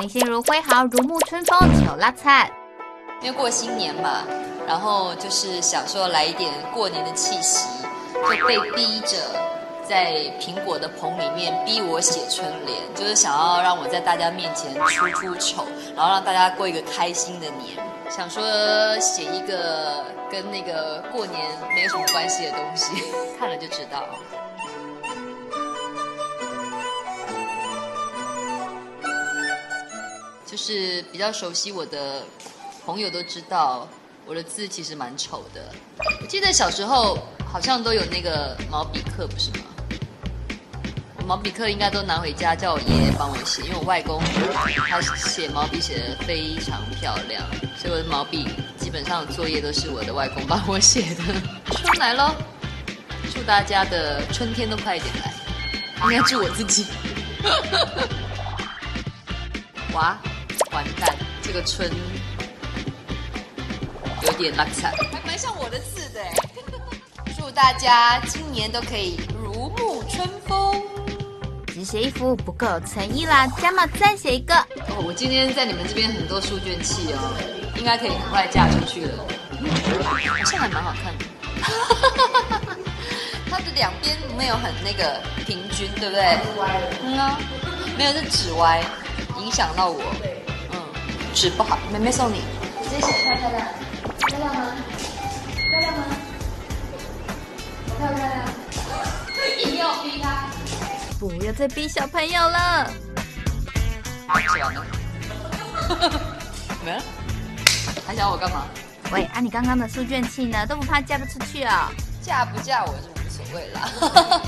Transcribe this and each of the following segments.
内心如挥毫，如沐春风，求拉灿。因为过新年嘛，然后就是想说来一点过年的气息，就被逼着在苹果的棚里面逼我写春联，就是想要让我在大家面前出出丑，然后让大家过一个开心的年。想说写一个跟那个过年没有什么关系的东西，看了就知道。就是比较熟悉我的朋友都知道，我的字其实蛮丑的。我记得小时候好像都有那个毛笔课，不是吗？我毛笔课应该都拿回家叫我爷爷帮我写，因为我外公他写毛笔写的非常漂亮，所以我的毛笔基本上作业都是我的外公帮我写的。春来喽，祝大家的春天都快一点来，应该祝我自己。哇！完蛋，这个春有点拉惨，还蛮像我的字的哎。祝大家今年都可以如沐春风。只写一幅不够诚意啦，加码再写一个。哦，我今天在你们这边很多书卷气哦，应该可以很快嫁出去了。好像还蛮好看的。它的两边没有很那个平均，对不对？嗯啊，没有是纸歪，影响到我。纸不好，妹妹送你。这写漂亮？漂亮吗？漂亮吗？漂不漂亮？硬要逼他，不要再逼小朋友了。写完了。没了。还想我干嘛？喂，啊，你刚刚的书卷气呢？都不怕嫁不出去啊？嫁不嫁我是无所谓啦。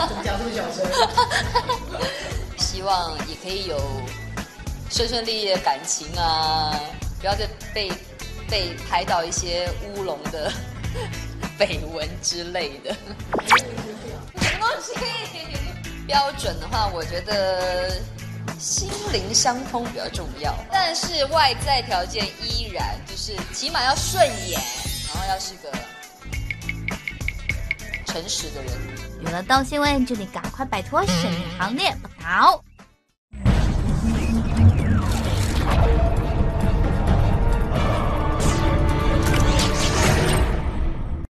怎么讲这么小声？希望也可以有。顺顺利利的感情啊，不要再被被拍到一些乌龙的 绯闻之类的。什么东西？标准的话，我觉得心灵相通比较重要，但是外在条件依然就是起码要顺眼，然后要是个诚实的人。有了刀新闻，祝你赶快摆脱神秘行列，不逃。